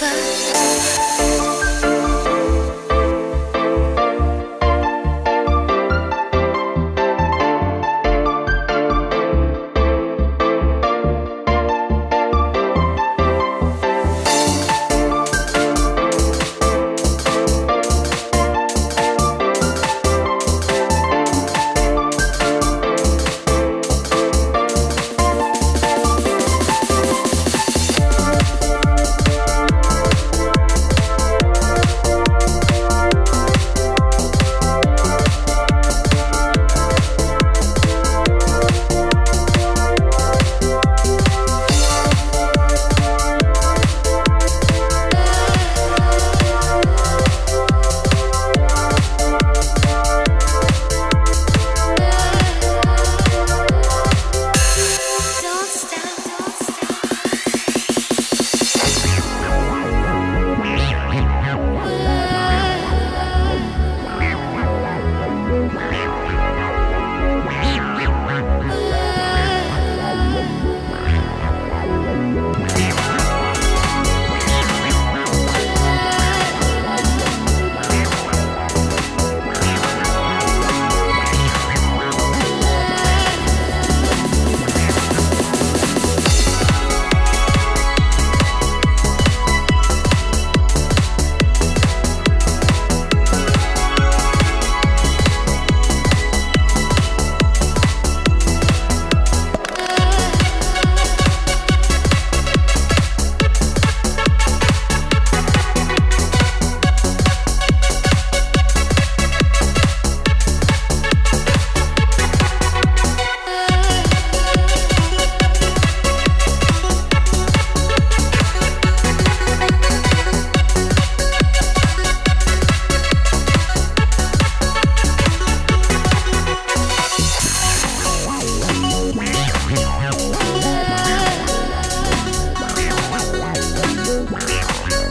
Bye.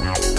Bye.